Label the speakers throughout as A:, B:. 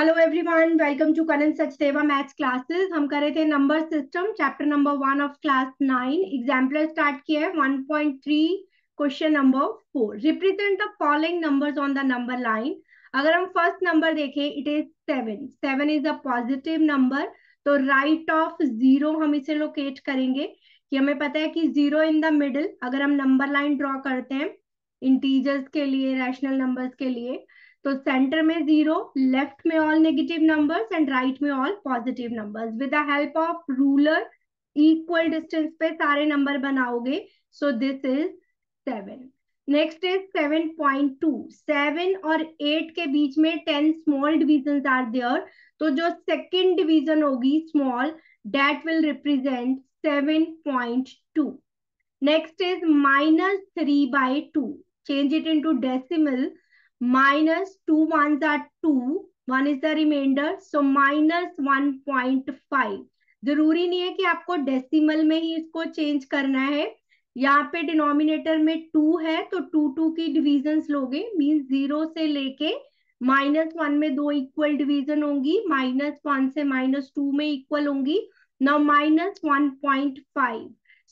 A: Hello everyone welcome to Karan Sachdeva maths classes हम कर रहे थे number system chapter number one of class nine exemplar start किया है one point three question number four represent the following numbers on the number line अगर हम first number देखें it is seven seven is a positive number तो right of zero हम इसे locate करेंगे कि हमें पता है कि ज़ीरो इन द मिडल अगर हम नंबर लाइन ड्रॉ करते हैं इंटीजर्स के लिए रैशनल नंबर्स के लिए तो सेंटर में ज़ीरो लेफ़्ट में all negative numbers and right में all positive numbers with the help of ruler equal distance पे सारे नंबर बनाओगे so this is seven next is seven point two seven और एट के बीच में ten small division are there तो जो सेकेंड डिविजन होगी small that will represent seven point two next is minus three by two change it into decimal minus 2 ones are 2 1 is the remainder, so minus 1.5 ज़रूरी नहीं है कि आपको decimal में ही इसको चेंज करना है। यहाँ पे डिनोमिनेटर में टू है तो टू टू की डिविजन लोगे मीन ज़ीरो से लेके माइनस वन में दो इक्वल डिवीज़न होंगी माइनस वन से माइनस टू में इक्वल होंगी now minus one point five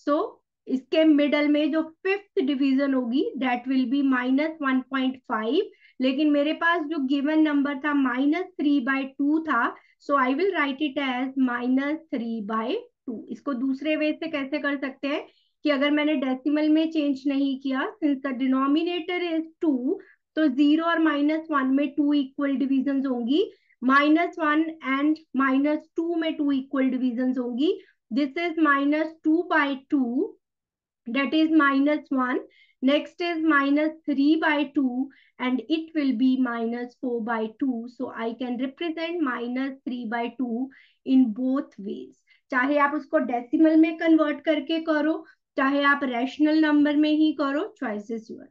A: so इसके मिडल में जो फिफ्थ डिवीज़न होगी that will be minus one point five लेकिन मेरे पास जो गिवन नंबर था माइनस थ्री बाई टू था so I will write it as minus three by two इसको दूसरे वे से कैसे कर सकते हैं? कि अगर मैंने डेसिमल में चेंज नहीं किया since the denominator is two तो ज़ीरो और माइनस वन में टू इक्वल डिविजन होंगी. Minus one and minus two में टू इक्वल डिविजन होंगी. This is minus two by two that is minus 1 next is minus 3 by 2 and it will be minus 4 by 2 so, i can represent minus 3 by 2 in both ways. चाहे आप उसको decimal में convert करके करो, चाहे आप rational number में ही करो choice is your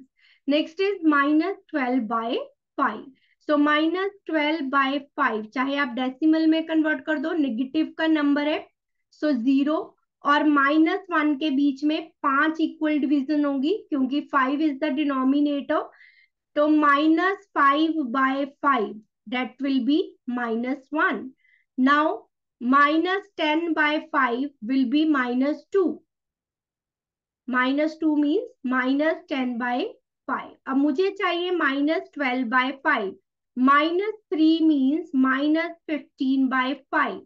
A: next is minus twelve by five so minus twelve by five चाहे आप डेसिमल में कन्वर्ट कर दो नेगेटिव का नंबर है सो ज़ीरो और माइनस वन के बीच में पाँच इक्वल डिवीज़न होगी, क्योंकि फाइव इज़ द डिनोमिनेटर तो minus five by five that will be minus one now minus ten by five will be minus two minus two means minus ten by five अब मुझे चाहिए minus twelve by five minus three means minus fifteen by five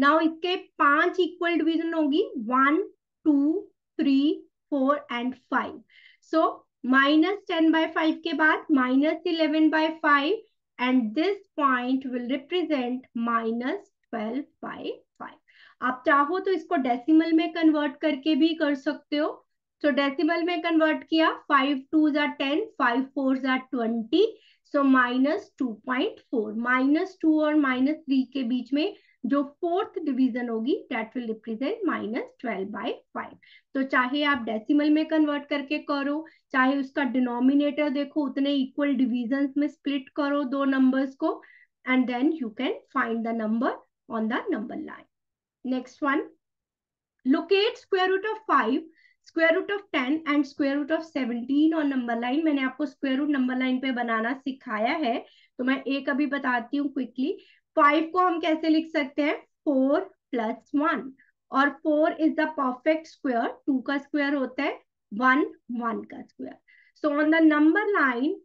A: now इसके पाँच equal division होगी। One two three four and five so minus ten by five के बाद minus eleven by five and this point will represent minus twelve by five आप चाहो तो इसको decimal में कन्वर्ट करके भी कर सकते हो। सो so, डेसिमल में कन्वर्ट किया। फाइव टू जार ten five four jar twenty so minus two point four minus two और माइनस थ्री के बीच में जो फोर्थ डिवीज़न होगी that will represent minus twelve by five तो चाहे आप डेसिमल में कन्वर्ट करके करो, चाहे उसका डिनोमिनेटर देखो, उतने इक्वल डिविजन में स्प्लिट करो दो नंबर्स को and then you can find the number on the number line next one locate square root of five square root of ten and square root of seventeen और number line मैंने आपको square root number line पे बनाना सिखाया है तो मैं एक अभी बताती हूँ क्विकली फाइव को हम कैसे लिख सकते हैं? Four plus one. और four is the perfect square. Two का स्क्वायर होता है। वन वन का square. So on the number line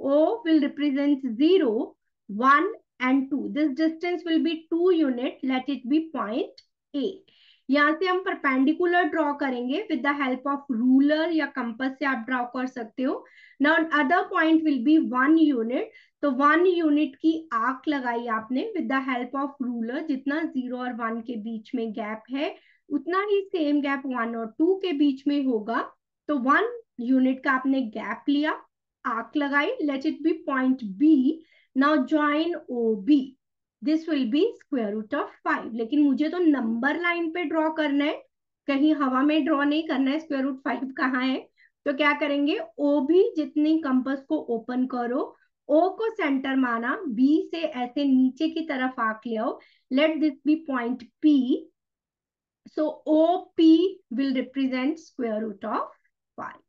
A: O will represent zero one and two this distance will be two unit let it be point A यहाँ से हम perpendicular draw करेंगे। With the help of ruler या compass से आप draw कर सकते हो। Now other point will be one unit तो वन यूनिट की आर्क लगाई आपने with the help of ruler जितना ज़ीरो और वन के बीच में गैप है, उतना ही सेम गैप वन और टू के बीच में होगा। तो वन यूनिट का आपने गैप लिया आर्क लगाई let it be point B now join O B this will be square root of five लेकिन मुझे तो नंबर लाइन पे ड्रॉ करना है। कहीं हवा में ड्रॉ नहीं करना है स्क्वायर रूट फाइव कहाँ है? तो क्या करेंगे? ओ भी जितनी कंपस को ओपन करो ओ को सेंटर माना बी से ऐसे नीचे की तरफ़ आक ले आओ let this be point P so O P will represent square root of five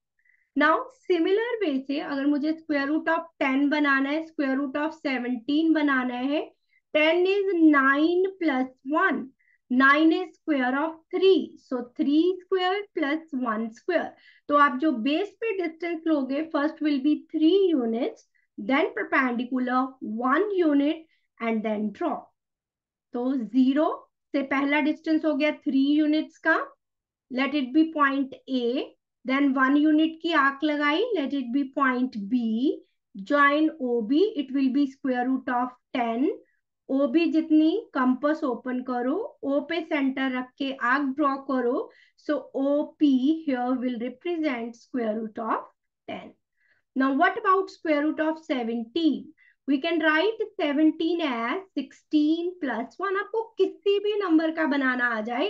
A: now similar way से अगर मुझे स्क्वायर रूट ऑफ़ टेन बनाना है स्क्वायर रूट ऑफ़ सेवनटीन बनाना है 10 is 9 plus 1. 9 is square of 3. So 3 square plus 1 square. तो आप जो बेस पे डिस्टेंस लोगे first will be three units then perpendicular 1 unit and then draw तो ज़ीरो से पहला डिस्टेंस हो गया 3 यूनिट्स का. Let it be point A then 1 unit की आँख लगाई. Let it be point B join O B it will be square root of 10 O B जितनी कंपस ओपन करो ओ पे सेंटर रख के आग ड्रॉ करो. So O P here will represent square root of 10 now what about square root of 17 we can write 17 as 16 plus 1 आपको किसी भी नंबर का बनाना आ जाए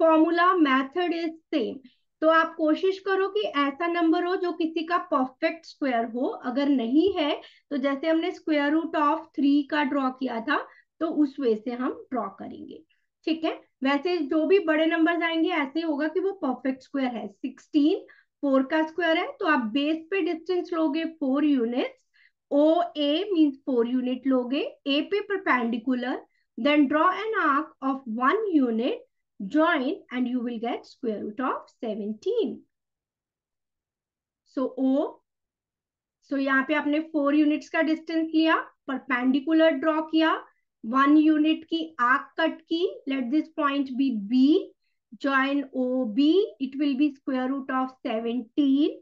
A: फॉर्मूला मेथड इज़ सेम तो आप कोशिश करो कि ऐसा नंबर हो जो किसी का परफेक्ट स्क्वायर हो। अगर नहीं है तो जैसे हमने स्क्वायर रूट ऑफ़ थ्री का ड्रॉ किया था तो उस वे से हम ड्रॉ करेंगे। ठीक है? वैसे जो भी बड़े नंबर आएँगे, ऐसे होगा कि वो परफेक्ट स्क्वायर है। सिक्सटीन फोर का स्क्वायर है तो आप बेस पे डिस्टेंस लोगे four units O A means four unit लोगे ए पे perpendicular then draw an arc of one unit join and you will get square root of 17. So O, so यहाँ पे आपने फोर यूनिट्स का distance लिया perpendicular draw किया one unit की arc cut की let this point B B join OB it will be square root of 17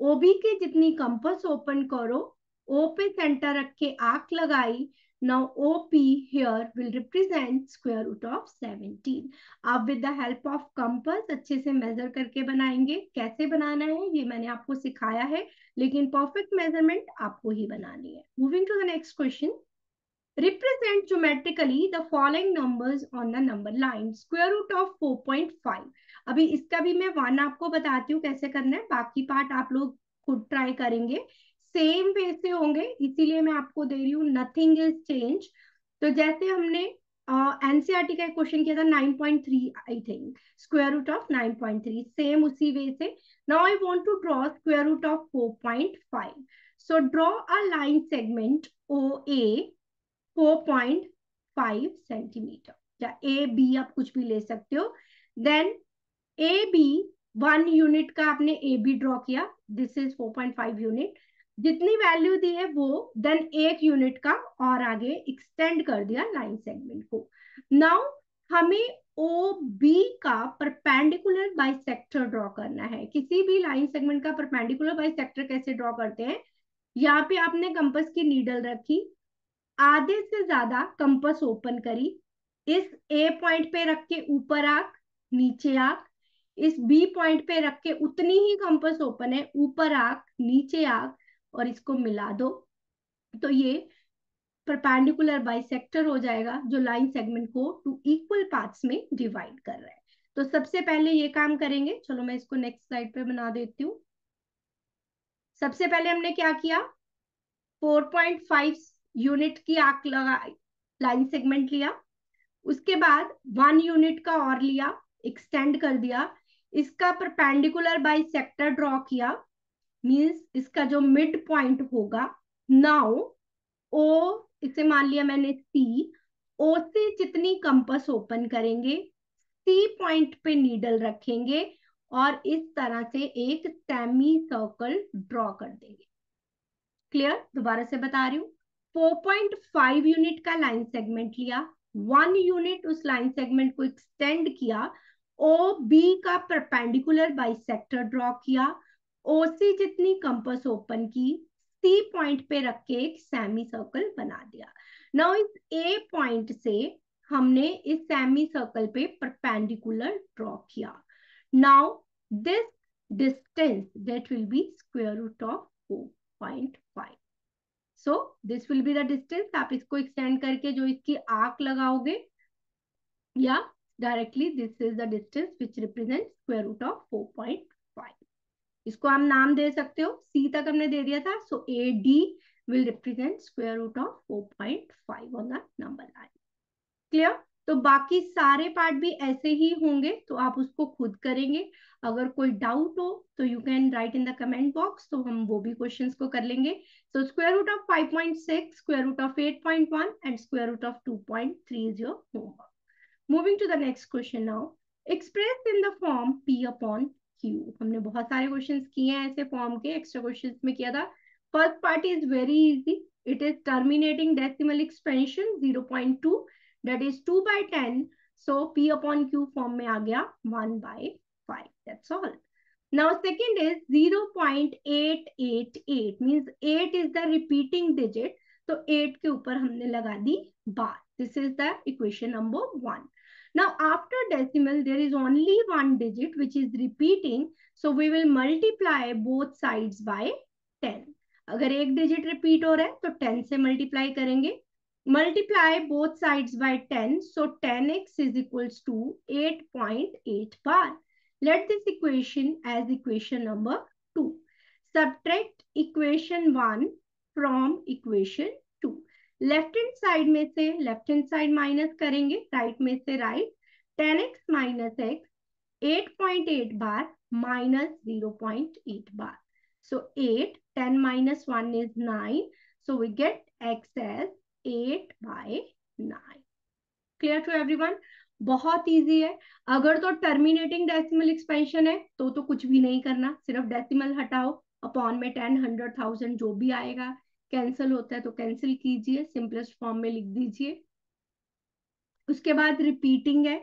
A: OB के जितनी कंपस ओपन करो, O पे सेंटर रख के आर्क लगाई, Now OP here will represent square root of 17. आप with the help of compass अच्छे से मेजर करके बनाएँगे, कैसे बनाना है, ये मैंने आपको सिखाया है, लेकिन परफेक्ट मेज़रमेंट आपको ही बनानी है. Moving to the next question represent geometrically the following numbers on the number line square root of 4.5 अभी इसका भी मैं वन आपको बताती हूँ कैसे करना है। बाकी पार्ट आप लोग खुद ट्राई करेंगे। सेम वे से होंगे इसीलिए मैं आपको दे रही हूँ नथिंग इज़ चेंज तो जैसे हमने एनसीआरटी uh, का क्वेश्चन किया था 9.3 I think square root of 9.3 same उसी वे से. Now I want to draw square root of 4.5 so draw a line segment O A 4.5 centimetre. या ए बी आप कुछ भी ले सकते हो। Then A B one unit का आपने ए बी ड्रॉ किया। दिस इज़ 4.5 यूनिट जितनी वैल्यू दी है वो देन एक यूनिट का और आगे एक्सटेंड कर दिया लाइन सेगमेंट को। नाउ हमें ओ बी का परपेंडिकुलर बाइसेक्टर ड्रॉ करना है। किसी भी लाइन सेगमेंट का परपेंडिकुलर बाइसेक्टर कैसे ड्रॉ करते हैं? यहाँ पे आपने कंपस की नीडल रखी। आधे से ज़्यादा कंपस ओपन करी, इस ए पॉइंट पे रख के ऊपर आक नीचे आक इस बी पॉइंट पे रख के उतनी ही कंपस ओपन है, ऊपर आक नीचे आक और इसको मिला दो। तो ये परपेंडिकुलर बाइसेक्टर हो जाएगा, जो लाइन सेगमेंट को टू इक्वल पार्ट्स में डिवाइड कर रहा है। तो सबसे पहले ये काम करेंगे। चलो मैं इसको नेक्स्ट स्लाइड पे बना देती हूँ। सबसे पहले हमने क्या किया? 4.5 यूनिट की आँख लगा, लाइन सेगमेंट लिया, उसके बाद वन यूनिट का और लिया एक्सटेंड कर दिया, इसका परपेंडिकुलर बाई सेक्टर ड्रॉ किया मीन्स इसका जो मिड पॉइंट होगा नाउ ओ इसे मान लिया मैंने सी ओ से जितनी कंपस ओपन करेंगे सी पॉइंट पे नीडल रखेंगे और इस तरह से एक सेमी सर्कल ड्रॉ कर देंगे। क्लियर दोबारा से बता रही हूँ। 4.5 यूनिट का लाइन सेगमेंट लिया, वन यूनिट उस लाइन सेगमेंट को एक्सटेंड किया, ओ बी का परपेंडिकुलर बाइसेक्टर ड्रॉ किया, ओ सी जितनी कंपस ओपन की, सी पॉइंट पे रख के एक सेमी सर्कल बना दिया। नाउ इस ए पॉइंट से हमने इस सेमी सर्कल पे परपेंडिकुलर ड्रॉ किया। Now this distance that will be square root of 4.5 so this will be the distance आप इसको एक्सटेंड करके जो इसकी आर्क लगाओगे, या directly this is the distance which represent square root of 4.5 इसको हम नाम दे सकते हो। सी तक हमने दे दिया था। So A D will represent square root of four point five on the number line clear तो बाकी सारे पार्ट भी ऐसे ही होंगे तो आप उसको खुद करेंगे। अगर कोई डाउट हो तो you can write in the comment box तो हम वो भी क्वेश्चंस को कर लेंगे। So square root of 5.6 square root of 8.1 and square root of 2.3 is your homework moving to the next question now express in the form P upon Q हमने बहुत सारे क्वेश्चंस किए हैं ऐसे फॉर्म के एक्स्ट्रा क्वेश्चंस में किया था। First part is very easy it is terminating decimal expansion 0.2 that is 2 by 10 so p upon q form में आ गया 1 by 5. That's all. Now second is 0.888 means 8 is the repeating digit. तो 8 के ऊपर हमने लगा दी बार. This is the equation number 1. Now after decimal there is only one digit which is repeating. So we will multiply both sides by 10. अगर एक digit repeat हो रहा है तो 10 से मल्टीप्लाई करेंगे multiply both sides by 10 so 10x is equals to 8.8 bar Let this equation as equation number 2. Subtract equation 1 from equation 2. Left hand side में से लेफ़्ट हैंड साइड माइनस करेंगे राइट में से right ten x minus x eight point eight bar minus zero point eight bar so eight ten minus one is nine so we get x as eight by nine clear to everyone बहुत easy है। अगर तो terminating decimal expansion है तो तो कुछ भी नहीं करना। सिर्फ़ डेसिमल हटाओ। अपॉन में टेन हंड्रेड थाउज़ेंड जो भी आएगा कैंसिल होता है तो कैंसिल कीजिए। सिंपलेस्ट फॉर्म में लिख दीजिए। उसके बाद रिपीटिंग है।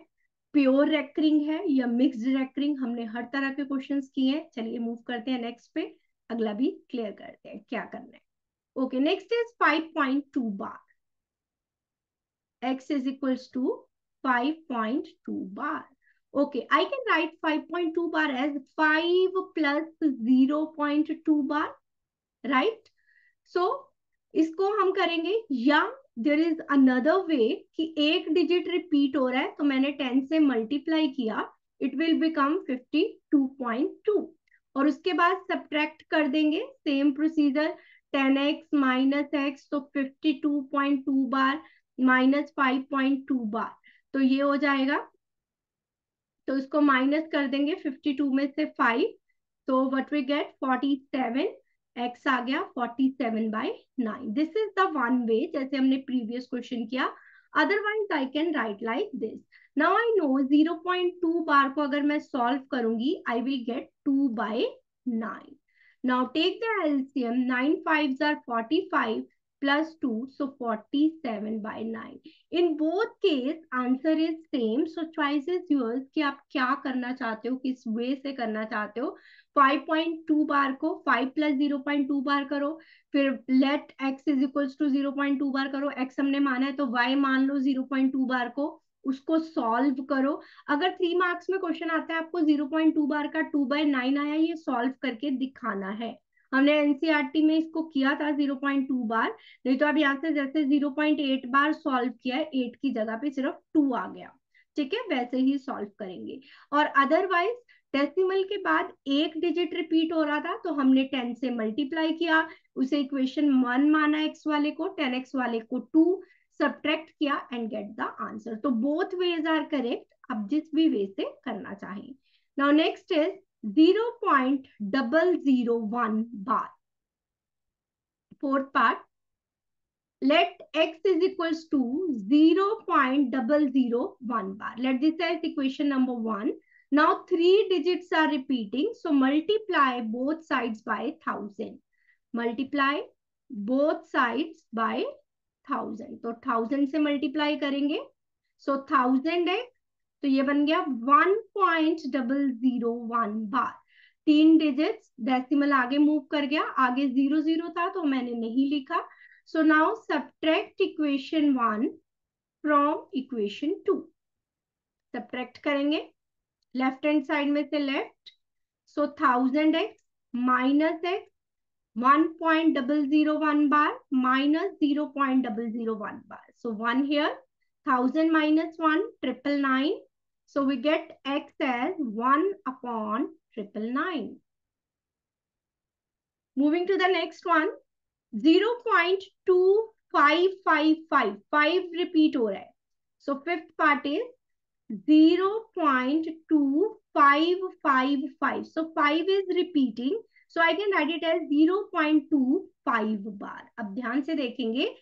A: प्योर रेकरिंग है या मिक्स्ड रेकरिंग हमने हर तरह के क्वेश्चन किए हैं। चलिए मूव करते हैं नेक्स्ट पे। अगला भी क्लियर करते हैं। क्या करना है? Okay next is five point two bar x is equals to 5.2 bar. Okay, I can write 5.2 bar as 5 plus 0.2 bar, right? So, इसको हम करेंगे या देर इज़ अनदर वे कि एक डिजिट रिपीट हो रहा है तो मैंने 10 से मल्टीप्लाई किया इट विल बिकम 52.2 और उसके बाद सब्ट्रैक्ट कर देंगे same procedure 10x minus x तो 52.2 बार माइनस 5.2 बार। तो ये हो जाएगा। तो इसको माइनस कर देंगे 52 में से 5 तो व्हाट वी गेट 47 x आ गया 47 by 9 this is the one way जैसे हमने प्रीवियस क्वेश्चन किया। Otherwise I can write like this now I know 0.2 bar को अगर मैं सॉल्व करूँगी I will get two by nine now take the LCM 9 5s are 45 plus 2 so 47 by 9 in both case, answer is same. So choice is yours कि आप क्या करना चाहते हो, किस वे से करना चाहते हो। 5.2 बार को 5 प्लस 0.2 बार करो। फिर let x is equals to 0.2 bar करो। x हमने माना है तो y मान लो 0.2 बार को। उसको सॉल्व करो। अगर थ्री मार्क्स में क्वेश्चन आता है, आपको 0.2 बार का 2 बाय 9 आया, ये सॉल्व करके दिखाना है। हमने एनसीआरटी में इसको किया था 0.2 बार, नहीं तो अब यहाँ से जैसे 0.8 बार सॉल्व किया है एट की जगह पे सिर्फ़ टू आ गया। ठीक है? वैसे ही सॉल्व करेंगे। और अदरवाइज़ डेसिमल के बाद एक डिजिट रिपीट हो रहा था तो हमने टेन से मल्टीप्लाई किया। उसे इक्वेशन वन माना एक्स वाले को टेन एक्स वाले को टू सब्ट्रैक्ट किया एंड गेट द आंसर तो बोथ वेज आर करेक्ट अब जिस भी वे से करना चाहें। Now next is 0.001 bar. Fourth part, let x is equals to 0.001 bar. Let this as equation number one. Now three digits are repeating. So multiply both sides by 1000. Multiply both sides by 1000. तो 1000 से multiply करेंगे. So 1000x तो ये बन गया one point double zero one bar तीन digits decimal आगे move कर गया। आगे ज़ीरो ज़ीरो था तो मैंने नहीं लिखा। So now subtract equation one from equation two subtract करेंगे। लेफ़्ट हैंड साइड में से left so thousand x minus x one point double zero one bar minus zero point double zero one bar so one here thousand minus one triple nine So we get x as 1 upon triple nine. Moving to the next one, 0 0.2555, 5 repeat हो रहा है. So fifth part is 0.2555. So 5 is repeating. So I can write it as 0.25 बार अब ध्यान से देखेंगे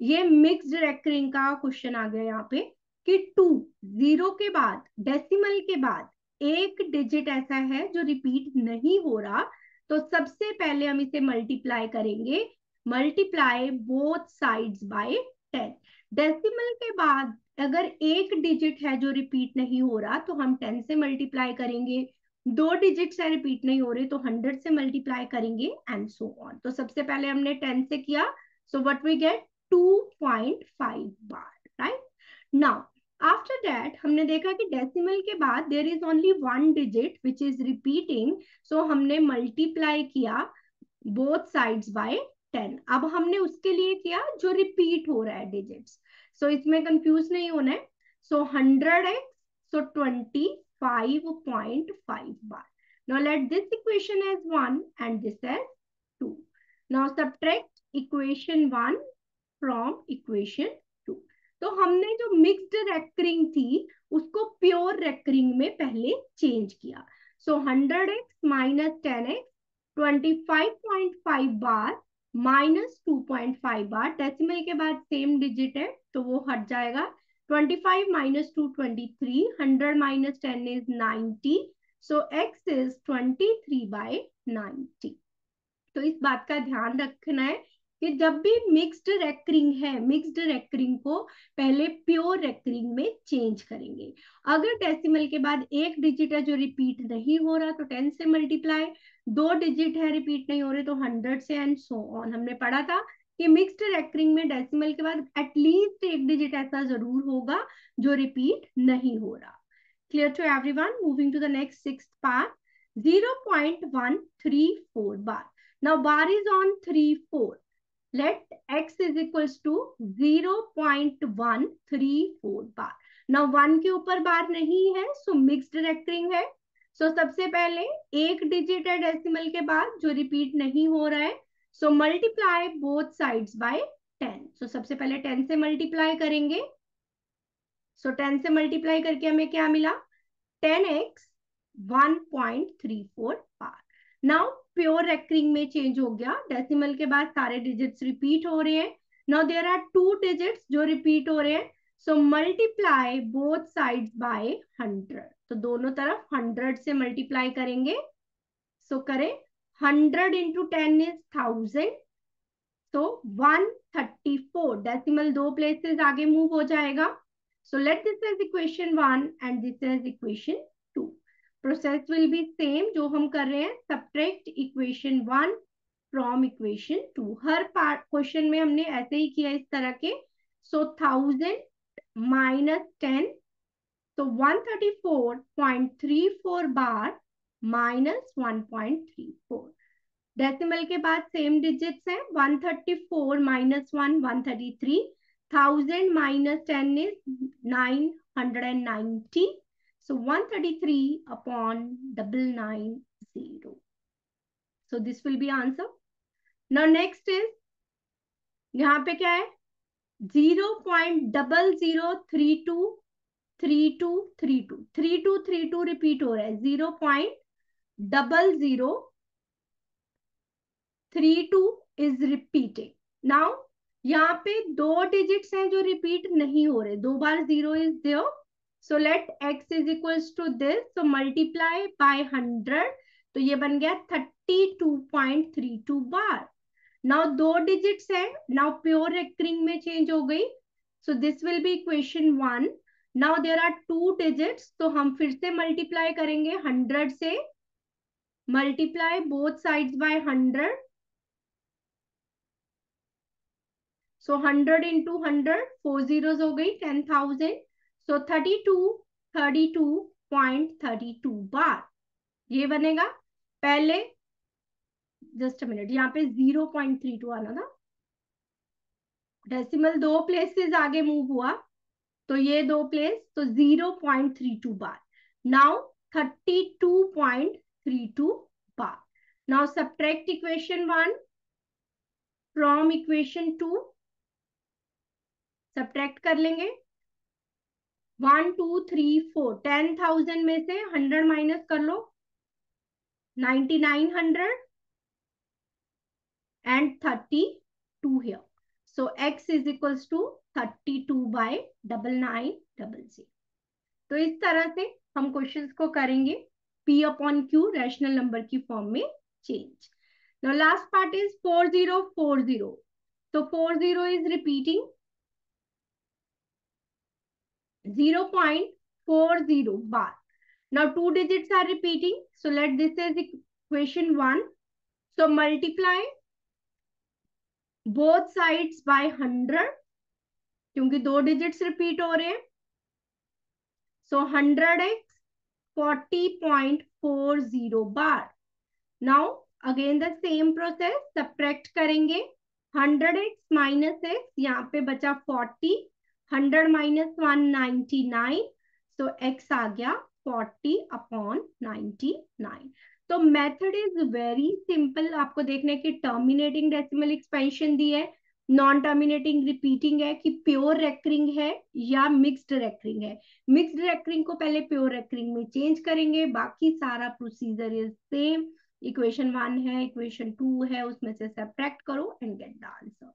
A: ये mixed recurring का question आ गया यहाँ पे कि टू, ज़ीरो के बाद डेसिमल के बाद एक डिजिट ऐसा है जो रिपीट नहीं हो रहा तो सबसे पहले हम इसे मल्टीप्लाई करेंगे। Multiply both sides by ten decimal के बाद अगर एक डिजिट है जो रिपीट नहीं हो रहा तो हम टेन से मल्टीप्लाई करेंगे। दो डिजिट है रिपीट नहीं हो रहे तो हंड्रेड से मल्टीप्लाई करेंगे एंड सो ऑन तो सबसे पहले हमने टेन से किया so what we get two point five bar right now after that हमने देखा कि डेसिमल के बाद there is only one digit which is repeating so हमने मल्टीप्लाई किया बोथ साइड्स बाय टेन अब हमने उसके लिए किया जो रिपीट हो रहा है डिजिट्स सो so, इसमें कंफ्यूज नहीं होना है. So hundred x so twenty five point five bar now let this equation as 1 and this as 2 now subtract equation 1 from equation तो हमने जो मिक्स्ड रेकरिंग थी, उसको प्योर रेकरिंग में पहले चेंज किया। So hundred x minus ten x twenty five point five bar minus two point five bar decimal के बाद सेम डिजिट है तो वो हट जाएगा। Twenty five minus two twenty three hundred minus ten is ninety so x is twenty three by ninety तो इस बात का ध्यान रखना है कि जब भी मिक्स्ड रेकरिंग है मिक्स्ड रेकरिंग को पहले प्योर रेकरिंग में चेंज करेंगे। अगर डेसिमल के बाद एक डिजिट है जो रिपीट नहीं हो रहा तो टेन से मल्टीप्लाई दो डिजिट है रिपीट नहीं हो रहे तो हंड्रेड से एंड सो ऑन हमने पढ़ा था कि मिक्स्ड रेकरिंग में डेसिमल के बाद एटलीस्ट एक डिजिट ऐसा ज़रूर होगा जो रिपीट नहीं हो रहा। Clear to everyone moving to the next six part 0.134 bar. Now bar is on 3 4 let x is equals to 0.134 bar now 1 के ऊपर बार नहीं है सो मिक्स्ड रेक्टरिंग है। सो so, सबसे पहले एक डिजिट है डेसिमल के बाद जो रिपीट नहीं हो रहा है। So multiply both sides by 10 so सबसे पहले 10 से मल्टीप्लाई करेंगे। सो so, 10 से मल्टीप्लाई करके हमें क्या मिला? 10x 1.34 bar now pure recurring में चेंज हो गया। डेसिमल के बाद सारे डिजिट्स रिपीट हो रहे हैं। Now there are two digits जो रिपीट हो रहे हैं। So multiply both sides by hundred तो दोनों तरफ़ हंड्रेड से मल्टीप्लाई करेंगे। सो so, करें। Hundred into ten is thousand तो वन थर्टी फोर डेसिमल दो प्लेसेस आगे मूव हो जाएगा। So let this is equation one and this is equation process will be same जो हम कर रहे हैं subtract equation one from equation two her part question में हमने ऐसे ही किया इस तरह के। सो थाउज़ेंड माइनस टेन तो one thirty four point three four bar minus one point three four decimal के बाद सेम डिजिट्स हैं one thirty four minus one one thirty three thousand minus ten is nine hundred and ninety So 133 upon double nine zero. So, this will be answer. Now, next is, यहाँ पे क्या है? Zero point double zero three two three two three two three two three two repeat हो रहा है. Zero point double zero three two is repeating now यहाँ पे दो डिजिट्स हैं जो रिपीट नहीं हो रहे. दो बार zero is there so let x is equals to this so multiply by hundred तो ये बन गया thirty two point three two bar now दो डिजिट्स है. नाउ प्योर रेक्रिंग में चेंज हो गई. So this will be equation one now there are two digits तो हम फिर से मल्टीप्लाई करेंगे हंड्रेड से. Multiply both sides by hundred so hundred into hundred four गई ten thousand so thirty two thirty two point thirty two bar ये बनेगा। पहले जस्ट मिनट यहाँ पे ज़ीरो पॉइंट थ्री टू आना था। डेसिमल दो प्लेसेस आगे मूव हुआ। तो ये दो प्लेस तो zero point three two bar now thirty two point three two bar now subtract equation one from equation two subtract कर लेंगे। One two three four ten thousand में से हंड्रेड माइनस कर लो. Ninety nine hundred and thirty two here so x is equals to thirty two by double nine double zero तो इस तरह से हम क्वेश्चंस को करेंगे. P upon Q rational number की फॉर्म में change Now last part is 4040. So 40 is repeating. 0.40 bar. Now, two digits are repeating. So, let this as equation 1. So, multiply both sides by 100 क्योंकि दो digits repeat हो रहे हैं so hundred x forty point four zero bar now again the same process subtract करेंगे hundred x minus x यहाँ पे बचा forty hundred minus one ninety nine so x आ गया फोर्टी अपॉन नाइनटी नाइन। तो मेथड इज़ वेरी सिंपल, आपको देखने की टर्मिनेटिंग डेसिमल एक्सपेंशन दी है नॉन टर्मिनेटिंग रिपीटिंग है कि प्योर रेकरिंग है या मिक्स्ड रेकरिंग है। मिक्स्ड रेकरिंग को पहले प्योर रेकरिंग में चेंज करेंगे, बाकी सारा procedure is same equation one है इक्वेशन टू है, उसमें से सब्ट्रैक्ट करो and get the answer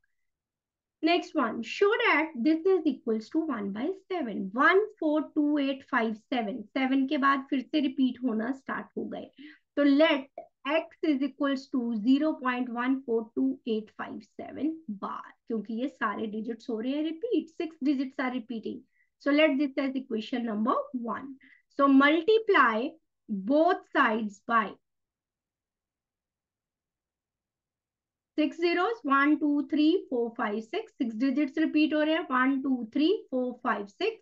A: next one show that this is equals to one by seven one four two eight five seven seven के बाद फिर से रिपीट होना स्टार्ट हो गए तो let x is equals to 0.142857 bar क्योंकि ये सारे digits हो रहे हैं repeat six digits are repeating so let this as equation number one so multiply both sides by six zero one, two, three, four, five, six. Six digit repeat हो रहे हैं। One, to, three, four, five, six.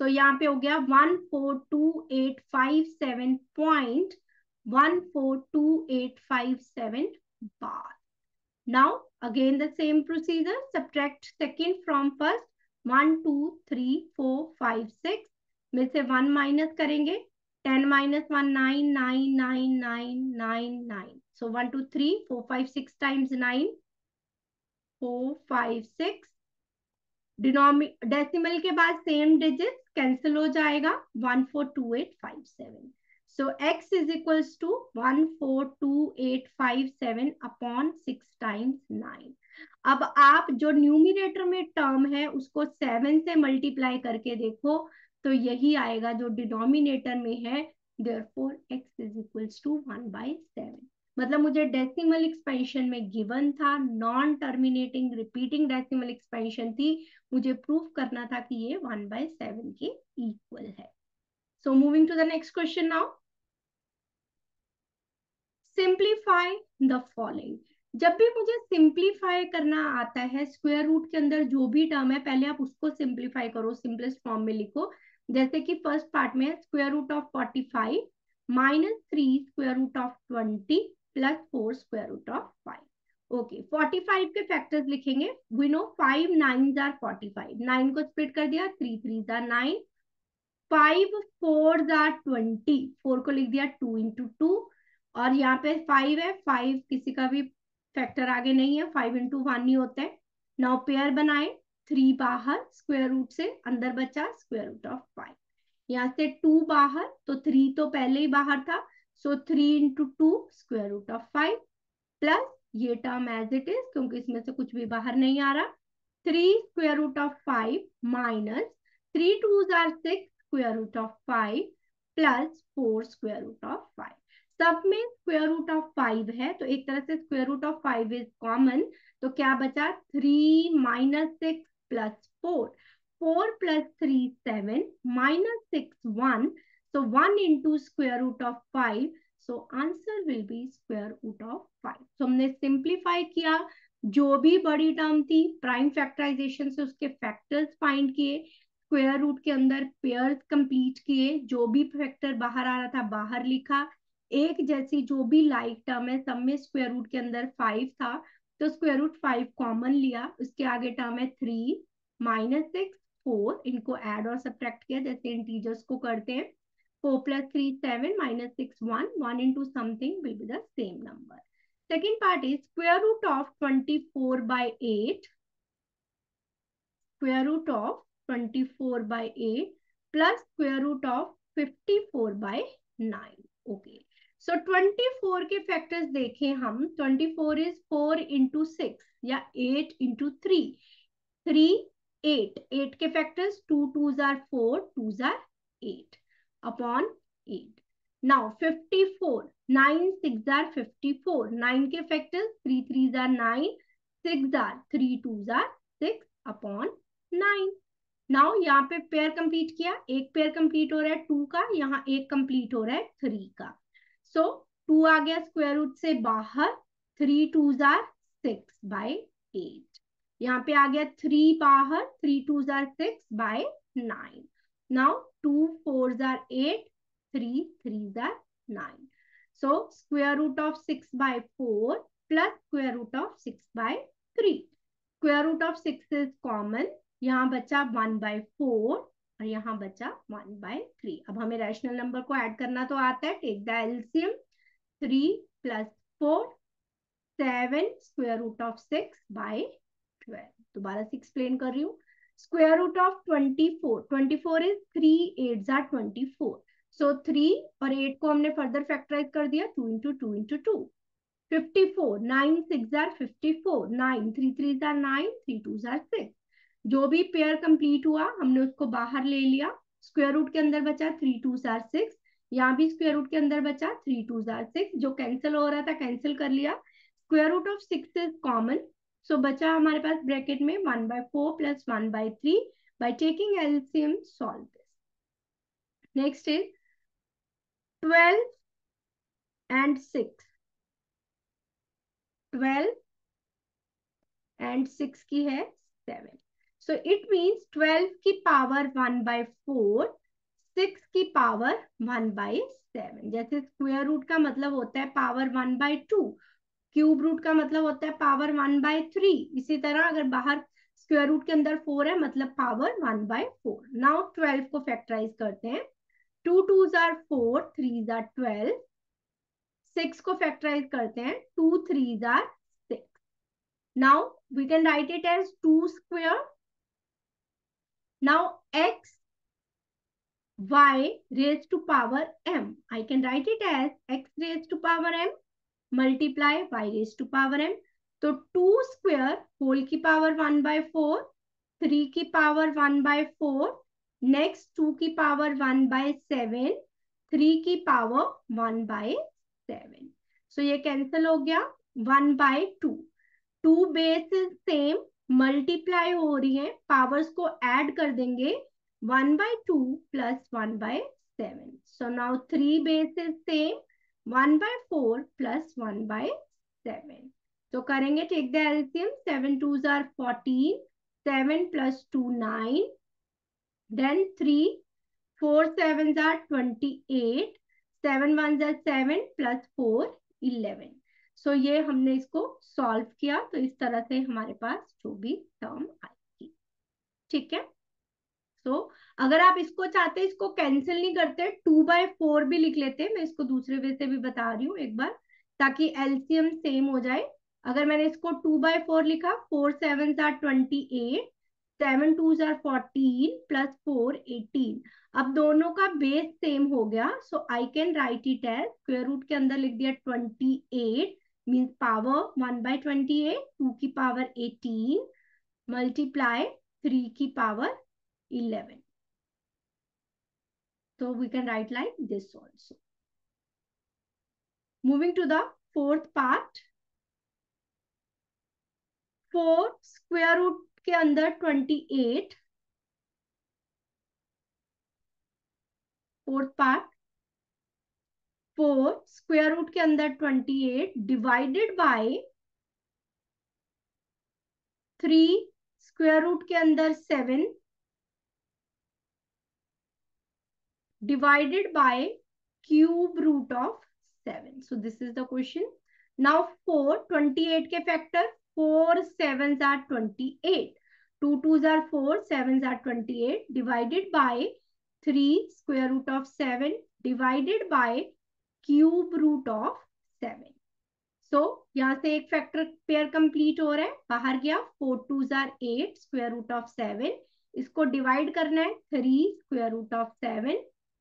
A: So यहाँ पे हो गया one, four, two, eight, five, seven point one, four, two, eight, five, seven bar. Now again the same procedure subtract second from first one, two, three, four, five, six. में से one minus करेंगे, ten minus one, nine nine nine nine nine nine. So 1 2 3 4 5 6 times 9 4 5 6 denominator decimal के बाद same digit cancel हो जाएगा 142857 So x is equals to 142,857 upon 6 times 9. अब आप जो न्यूमिनेटर में टर्म है उसको 7 से मल्टीप्लाई करके देखो तो यही आएगा जो डिनोमिनेटर में है therefore x is equals to 1 by 7. मतलब मुझे डेसिमल एक्सपेंशन में गिवन था non terminating repeating decimal expansion थी, मुझे प्रूफ करना था कि ये 1 बाय 7 के इक्वल है। So moving to the next question now simplify the following जब भी मुझे सिंप्लीफाई करना आता है स्क्वायर रूट के अंदर जो भी टर्म है, पहले आप उसको सिंप्लीफाई करो सिंपलेस्ट फॉर्म में लिखो। जैसे कि फ़र्स्ट पार्ट में square root of forty five minus three square root of twenty plus four square root of five okay forty five के फैक्टर्स लिखेंगे। We know five nine are forty five nine को split कर दिया three three are nine five four are twenty four को लिख दिया two into two और यहाँ पे फाइव है फाइव किसी का भी फैक्टर आगे नहीं है। फाइव इंटू वन ही होते हैं। नौ पेयर बनाए। थ्री बाहर स्क्वायर रूट से अंदर बचा स्क्वायर रूट ऑफ़ फाइव यहाँ से टू बाहर तो थ्री तो पहले ही बाहर था। So three into two square root of five plus ये टर्म एज इट इज़ क्योंकि इसमें से कुछ भी बाहर नहीं आ रहा। Three square root of five minus three two are six square root of five plus four square root of five सब में स्क्वायर रूट ऑफ़ फाइव है तो एक तरह से square root of five is common तो क्या बचा? Three minus six plus four four plus three seven minus six one so 1 into square root of 5 so, answer will be square root of 5 so, हमने simplify किया। जो भी बड़ी term थी prime factorisation से उसके फैक्टर्स फाइंड किए। Square root के अंदर पेयर्स कंप्लीट किए। जो भी फैक्टर बाहर आ रहा था, बाहर लिखा। एक जैसी जो भी लाइक टर्म है, सब में स्क्वायर रूट के अंदर फाइव था। तो स्क्वायर रूट फाइव कॉमन लिया। उसके आगे टर्म है थ्री माइनस सिक्स फोर इनको एड और सब्ट्रैक्ट किया। जैसे इंटीजर्स को करते हैं। Four plus three seven minus six one one into something will be the same number second part is square root of twenty four by eight square root of twenty four by plus square root of 54 by 9. Okay. So 24 के factors देखें हम 24 is 4 into 6 या 8 into 3. 3, 8. 8 के factors 2 2s are 4, 2s are 8 upon 8. Now 54. 9 6 are 54. 9 के factors 3 3s are 9, 6 are 3 2s are 6 upon 9. Now यहाँ पे pair complete किया एक पेयर कंप्लीट हो रहा है टू का यहाँ एक कंप्लीट हो रहा है थ्री का सो so, टू आ गया स्क्वायर रूट से बाहर three two jar six by eight यहाँ पे आ गया थ्री बाहर three two jar six by nine now two four jar eight three three jar nine so square root of six by four plus square root of six by three square root of six is common यहाँ बचा one by four और यहाँ बचा one by three अब हमें rational number को add करना तो आता है. Take the LCM three plus four seven square root of six by twelve दोबारा से एक्सप्लेन कर रही हूँ. Twenty four twenty four is three eight jar twenty four so three और एट को हमने फर्दर फैक्टराइज कर दिया two into two into two fifty four nine six jar fifty four nine three three jar nine three two jar six जो भी pair complete हुआ, हमने उसको बाहर ले लिया। स्क्वायर रूट के अंदर बचा थ्री टू सिक्स यहाँ भी स्क्वायर रूट के अंदर बचा थ्री टू जार सिक्स जो कैंसिल हो रहा था कैंसिल कर लिया। Square root of six is common so so, बचा हमारे पास ब्रैकेट में one by four plus one by three by taking LCM solve this next is twelve and six twelve and six की है seven so it means twelve की power one by four six की power one by seven जैसे square root का मतलब होता है power one by two cube root का मतलब होता है पावर वन बाय थ्री। इसी तरह अगर बाहर स्क्वेयर रूट के अंदर फोर है मतलब power one by four. Now twelve को फैक्टराइज करते हैं। Two two jar four three jar twelve. Six को फैक्टराइज करते हैं। Two three jar six. Now we can write it as two square. Now x y raised to power m. I can write it as x raised to power m multiply y raised to power m. तो two square whole की power one by four three की power one by four next two की power one by seven three की power one by seven so ये cancel हो गया one by two two base same multiply हो रही है पावर्स को ऐड कर देंगे one by two plus one by seven so now three base same one by four plus one by seven. तो करेंगे take the LCM seven two jar fourteen seven plus two nine then three four seven jar twenty eight seven one jar seven plus four eleven so ये हमने इसको solve किया तो इस तरह से हमारे पास जो भी टर्म आएगी। ठीक है? सो so, अगर आप इसको चाहते इसको कैंसिल नहीं करते टू बाय फोर भी लिख लेते मैं इसको दूसरे वे से भी बता रही हूँ एक बार ताकि एलसीएम सेम हो जाए। अगर मैंने इसको टू बाय फोर लिखा four seven jar twenty eight seven two jar fourteen plus four eighteen अब दोनों का बेस सेम हो गया so I can write it as square root के अंदर लिख दिया twenty eight means power 1 by 28 2 की पावर एटीन मल्टीप्लाई थ्री की power 11. So we can write like this also. Moving to the fourth part. 4 square root के अंदर 28. Fourth part. 4 square root के अंदर 28 divided by 3 square root के अंदर 7 divided by cube root of 7. So this is the question. Now 4, 28 के factor, 4 sevens are 28. Two twos are 4, 7s are 28 divided by three square root of seven. divided by cube root of seven. so, यहाँ से एक factor pair complete हो रहा है बाहर गया four two jar eight square root of seven. इसको divide करना है three square root of seven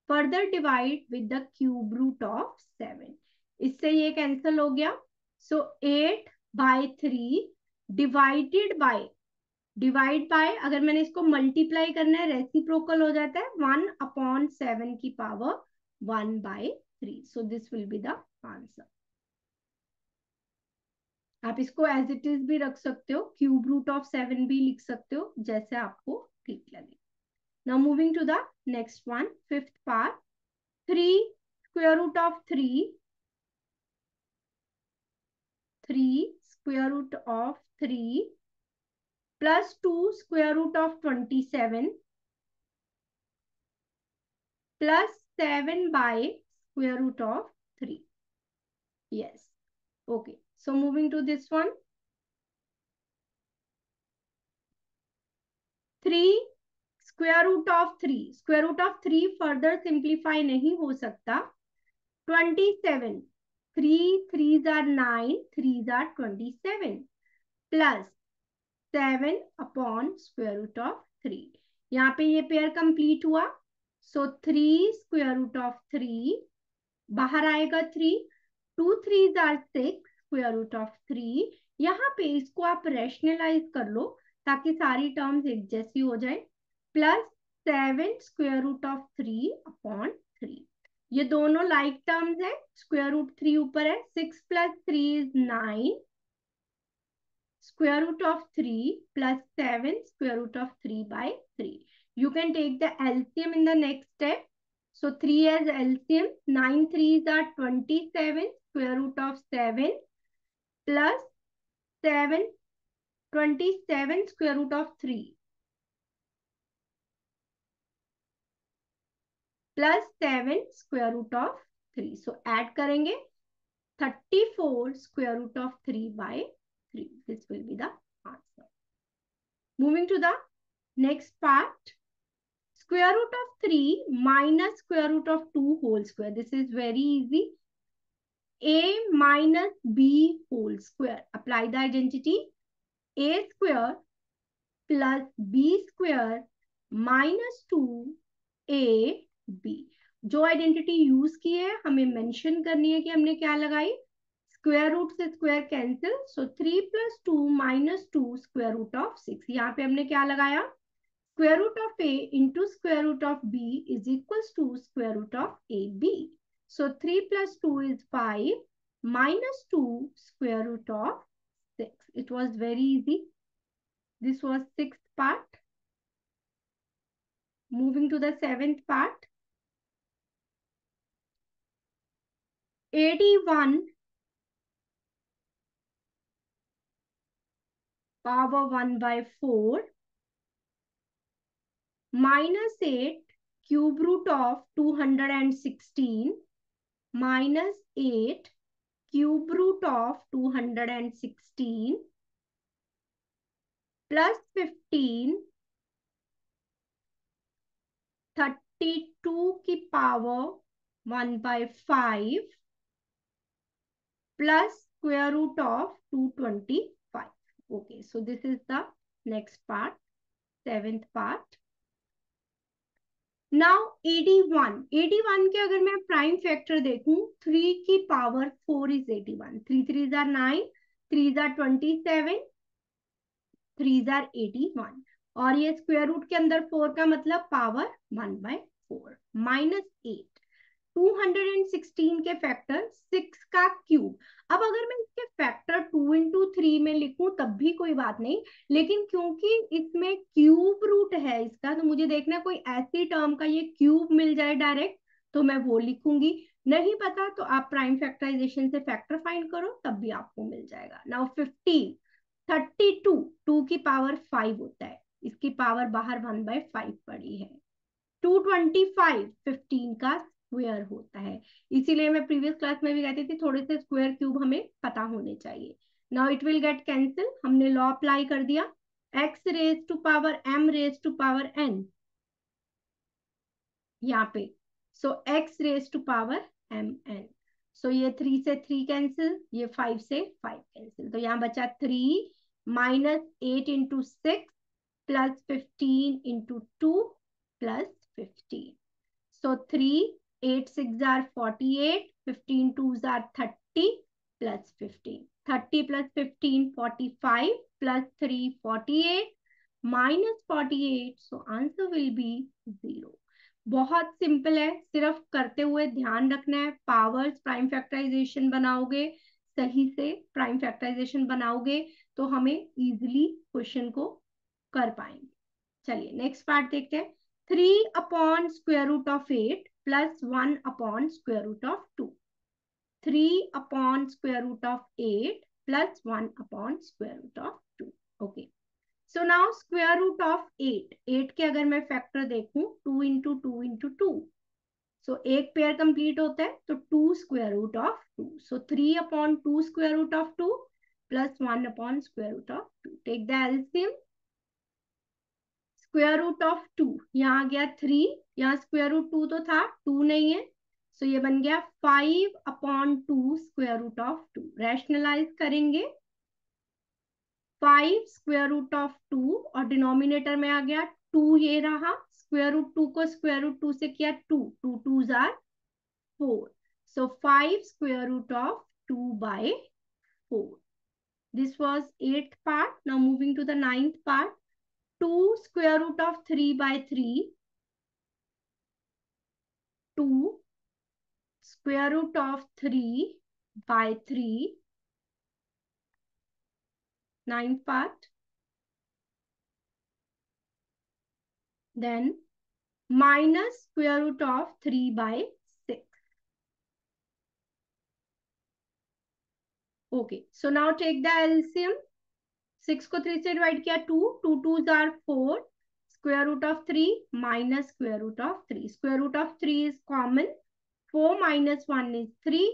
A: further divide with the cube root of seven इससे ये कैंसिल हो गया. So eight by three divided by divide by अगर मैंने इसको मल्टीप्लाई करना है रेसिप्रोकल हो जाता है वन अपॉन सेवन की power one by three so this will be the answer आप इसको एज इट इज़ भी रख सकते हो क्यूब रूट ऑफ़ सेवन भी लिख सकते हो, जैसे आपको ठीक लगे। Now moving to the next one, fifth part. 3 square root of 3. 3 square root of 3 plus 2 square root of 27 plus 7 by square root of 3. Yes. Okay. So moving to this one. 3 square root of three, square root of three further simplify नहीं हो सकता। Twenty seven, three three jar nine three jar twenty seven, plus seven upon square root of three. यहाँ पे ये pair complete हुआ। So three square root of three, बाहर आएगा three. Two three jar six, square root of three. यहाँ पे इसको आप रेशनलाइज कर लो, ताकि सारी टर्म्स एक जैसी हो जाए। Plus seven square root of three upon three ये दोनों लाइक टर्म्स है स्क्वेयर रूट थ्री ऊपर है six plus three is nine square root of three plus seven square root of three by three you can take the LCM in the next step So 3 as LCM, 9 3s are 27, square root of 7 plus 7, 27 square root of 3 plus seven square root of three so add करेंगे thirty four square root of three by three this will be the answer moving to the next part square root of three minus square root of two whole square this is very easy a minus b whole square apply the identity a square plus b square minus two a b. जो identity use की है, हमें mention करनी है कि हमने क्या लगाई? स्क्वेयर रूट से square cancel so three plus two minus two square root of six यहाँ पे हमने क्या लगाया? Square root of a into square root of b is equal to square root of a b so three plus two is five minus two square root of six it was very easy this was six part moving to the seventh part eighty one power one by four minus eight cube root of two hundred and sixteen minus eight cube root of two hundred and sixteen plus fifteen thirty two की power one by five plus square root of 225. Okay, so this is the next part, seventh part. Now 81 81 के अगर मैं prime factor देखूँ three की power four is 81 three three jar nine three jar twenty seven three eighty one और ये square root के अंदर four का मतलब power one by four minus eight 216 के फैक्टर सिक्स का क्यूब अब अगर मैं इसके फैक्टर टू इंटू थ्री में लिखूं, तब भी कोई बात नहीं, लेकिन क्योंकि इसमें क्यूब रूट है इसका तो मुझे देखना कोई ऐसी टर्म का ये क्यूब मिल जाए डायरेक्ट तो मैं वो लिखूँगी. नहीं पता तो आप प्राइम फैक्टराइजेशन से फैक्टर फाइंड करो, तब भी आपको मिल जाएगा. Now fifteen thirty two two की पावर फाइव होता है. इसकी पावर बाहर वन बाय फाइव पड़ी है. टू ट्वेंटी फाइव फिफ्टीन का स्क्वेयर होता है। इसीलिए मैं प्रीवियस क्लास में भी कहती थी थोड़े से स्क्वेयर क्यूब हमें पता होने चाहिए। Now it will get cancel हमने लॉ अप्लाई कर दिया। X raise to power m raise to power n यहाँ पे। So x raise to power m n so ये थ्री से थ्री कैंसिल ये फाइव से फाइव कैंसिल तो यहाँ बचा three minus eight into six plus 15 into 2 plus 15. So 3, 8 6 are 48, 15 2s are 30 plus 15. 30 plus 15, 45 plus 3, 48 minus 48. So answer will be 0. बहुत simple है सिर्फ़ करते हुए ध्यान रखना है पावर्स प्राइम फैक्टराइजेशन बनाओगे सही से प्राइम फैक्टराइजेशन बनाओगे तो हमें इजिली क्वेश्चन को कर पाएँगे चलिए नेक्स्ट पार्ट देखते हैं three upon square root of eight plus one upon square root of two three upon square root of eight plus one upon square root of two okay so now square root of eight eight के अगर मैं factor देखूँ two into two into two so एक pair complete होता है तो two square root of two so three upon two square root of two plus one upon square root of two take the LCM square root of two यहाँ आ गया three यहाँ square root two तो था two नहीं है। So so, ये बन गया five upon two square root of two rationalise करेंगे। Five square root of two और डिनोमिनेटर में आ गया टू ये रहा। स्क्वेयर रूट टू को स्क्वेयर रूट टू से किया two two two jar four so five square root of two by four this was eighth part. Now, moving to the ninth part. 2 square root of 3 by 3 2 square root of 3 by 3 ninth part then minus square root of 3 by 6. Okay, so now take the LCM. Six को three से divide किया two two two are four square root of three minus square root of three square root of three is common four minus one is three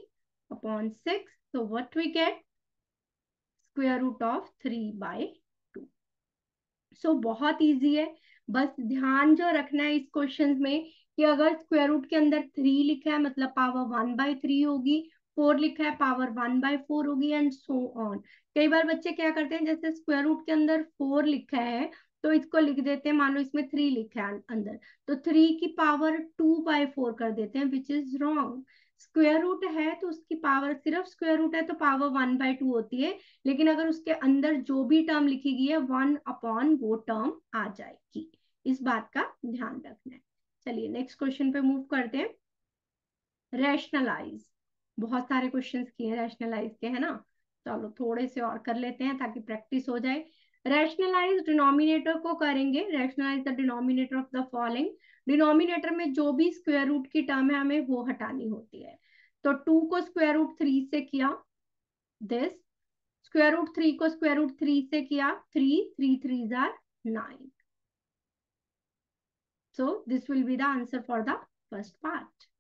A: upon six so what we get square root of three by two so बहुत easy है. बस ध्यान जो रखना है इस question में कि अगर स्क्वेयर रूट के अंदर थ्री लिखा है मतलब पावर वन बाय थ्री होगी फोर लिखा है, पावर वन बाय फोर होगी एंड सो ऑन कई बार बच्चे क्या करते हैं, जैसे स्क्वायर रूट के अंदर फोर लिखा है तो इसको लिख देते हैं, मान लो इसमें थ्री लिखा है अंदर तो थ्री की पावर टू बाय फोर कर देते हैं which is wrong square root है तो उसकी पावर सिर्फ़ स्क्वायर रूट है तो पावर वन बाय टू होती है, लेकिन अगर उसके अंदर जो भी टर्म लिखी गई है वन अपॉन वो टर्म आ जाएगी। इस बात का ध्यान रखना है। चलिए नेक्स्ट क्वेश्चन पे मूव करते हैं। रैशनलाइज बहुत सारे क्वेश्चंस किए रैशनलाइज के है ना? चलो, थोड़े से और कर लेते हैं ताकि प्रैक्टिस हो जाए। रैशनलाइज डिनोमिनेटर को करेंगे। Rationalise the denominator of the following denominator में जो भी स्क्वायर रूट की टर्म है हमें वो हटानी होती है। तो टू को स्क्वायर रूट थ्री से किया। दिस स्क्वायर रूट थ्री को स्क्वायर रूट थ्री से किया। Three three three jar nine so, this will be the answer for the first part.